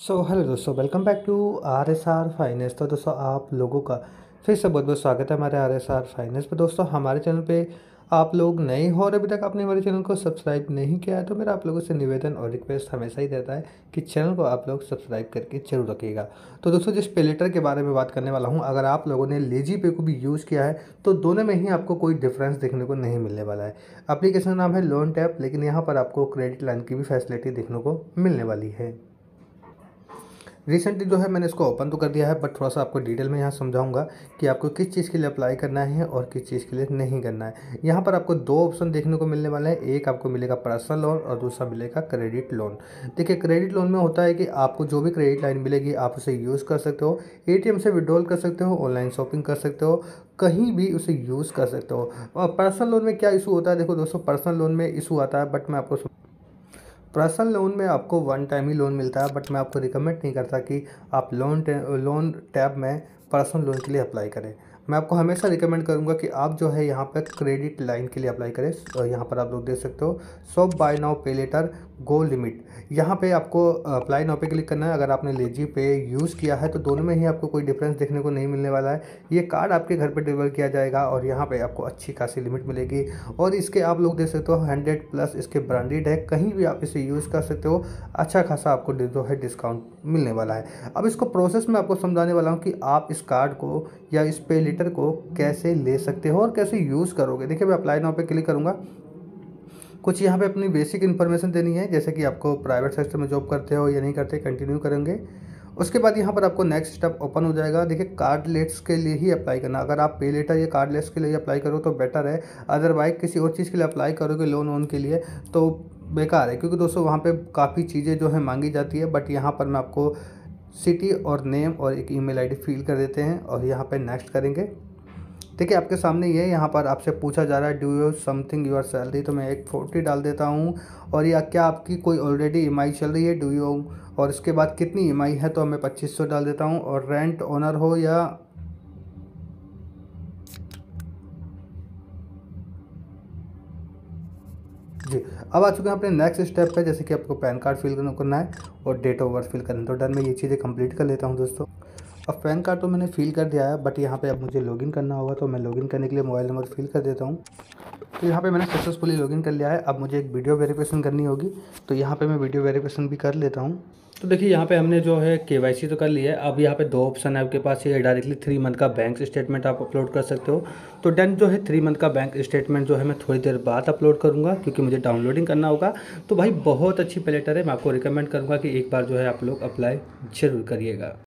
सो hello दोस्तों welcome back to R S R finance तो दोस्तों, आप लोगों का फिर से बहुत बहुत स्वागत है हमारे आर एस आर फाइनेंस पर दोस्तों, हमारे चैनल पे आप लोग नए हो और अभी तक आपने हमारे चैनल को सब्सक्राइब नहीं किया है तो मेरा आप लोगों से निवेदन और रिक्वेस्ट हमेशा ही रहता है कि चैनल को आप लोग सब्सक्राइब करके ज़रूर रखिएगा। तो दोस्तों, जिस पे लेटर के बारे में बात करने वाला हूँ, अगर आप लोगों ने लेजी पे को भी यूज़ किया है तो दोनों में ही आपको कोई डिफरेंस देखने को नहीं मिलने वाला है। अप्लीकेशन नाम है लोन टैप लेकिन यहाँ पर आपको क्रेडिट लाइन की भी फैसिलिटी देखने को मिलने वाली है। रिसेंटली जो है मैंने इसको ओपन तो कर दिया है बट थोड़ा सा आपको डिटेल में यहाँ समझाऊँगा कि आपको किस चीज़ के लिए अप्लाई करना है और किस चीज़ के लिए नहीं करना है। यहाँ पर आपको दो ऑप्शन देखने को मिलने वाले हैं। एक आपको मिलेगा पर्सनल लोन और दूसरा मिलेगा क्रेडिट लोन देखिए क्रेडिट लोन में होता है कि आपको जो भी क्रेडिट लाइन मिलेगी, आप उसे यूज़ कर सकते हो। एटीएम से विड्रॉल कर सकते हो ऑनलाइन शॉपिंग कर सकते हो, कहीं भी उसे यूज़ कर सकते हो। और पर्सनल लोन में क्या इशू होता है? देखो दोस्तों पर्सनल लोन में इशू आता है बट मैं आपको पर्सनल लोन में आपको वन टाइम ही लोन मिलता है बट मैं आपको रिकमेंड नहीं करता कि आप लोन लोन टैब में पर्सनल लोन के लिए अप्लाई करें। मैं आपको हमेशा रिकमेंड करूँगा कि आप जो है यहाँ पर क्रेडिट लाइन के लिए अप्लाई करें। यहाँ पर आप लोग देख सकते हो shop buy now pay later go limit यहाँ पे आपको अप्लाई नाउ पे क्लिक करना है। अगर आपने लेजी पे यूज़ किया है तो दोनों में ही आपको कोई डिफरेंस देखने को नहीं मिलने वाला है। ये कार्ड आपके घर पर डिलीवर किया जाएगा और यहाँ पर आपको अच्छी खासी लिमिट मिलेगी। और इसके आप लोग देख सकते हो हंड्रेड प्लस इसके ब्रांडेड है। कहीं भी आप इसे यूज़ कर सकते हो अच्छा खासा आपको जो है डिस्काउंट मिलने वाला है। अब इसको प्रोसेस में आपको समझाने वाला हूँ कि आप इस कार्ड को या इस पे लेटर को कैसे ले सकते हो और कैसे यूज़ करोगे? देखिए, मैं अप्लाई नाउ पे क्लिक करूँगा। कुछ यहाँ पे अपनी बेसिक इन्फॉर्मेशन देनी है, जैसे कि आपको प्राइवेट सेक्टर में जॉब करते हो, या नहीं करते कंटिन्यू करेंगे। उसके बाद यहाँ पर आपको नेक्स्ट स्टेप ओपन हो जाएगा। देखिए कार्ड लेट्स के लिए ही अप्लाई करना। अगर आप पे लेटर या कार्ड लेट्स के लिए अप्लाई करो तो बेटर है। अदरवाइज़ किसी और चीज़ के लिए अप्लाई करोगे लोन वोन के लिए तो बेकार है। क्योंकि दोस्तों, वहाँ पे काफ़ी चीज़ें जो है मांगी जाती है बट यहाँ पर मैं आपको सिटी और नेम और एक ईमेल आईडी फिल कर देते हैं और यहाँ पे नेक्स्ट करेंगे। देखिए, आपके सामने ये, यहाँ पर आपसे पूछा जा रहा है do you something your salary तो मैं एक फोर्टी डाल देता हूँ और या क्या आपकी कोई ऑलरेडी ईएमआई चल रही है? डू यू और इसके बाद कितनी ई है? तो मैं पच्चीस सौ डाल देता हूँ और रेंट ऑनर हो या जी, अब आ चुके हैं अपने नेक्स्ट स्टेप पे, जैसे कि आपको पैन कार्ड फिल करना है और डेट ऑफ़ बर्थ फिल करना है। तो डन, मैं ये चीज़ें कंप्लीट कर लेता हूँ दोस्तों। अब पैन कार्ड तो मैंने फिल कर दिया है बट यहाँ पे अब मुझे लॉगिन करना होगा तो मैं लॉगिन करने के लिए मोबाइल नंबर फिल कर देता हूँ। तो यहाँ पे मैंने सक्सेसफुली लॉगिन कर लिया है। अब मुझे एक वीडियो वेरिफिकेशन करनी होगी तो यहाँ पे मैं वीडियो वेरिफिकेशन भी कर लेता हूँ। तो देखिए, यहाँ पे हमने जो है के तो कर लिया है। अब यहाँ पे दो ऑप्शन है आपके पास, ये डायरेक्टली थ्री मंथ का बैंक स्टेटमेंट आप अपलोड कर सकते हो। तो डन जो है थ्री मंथ का बैंक स्टेटमेंट जो है मैं थोड़ी देर बाद अपलोड करूँगा, क्योंकि मुझे डाउनलोडिंग करना होगा। तो भाई, बहुत अच्छी प्लेटर है। मैं आपको रिकमेंड करूँगा कि एक बार जो है आप लोग अप्लाई ज़रूर करिएगा।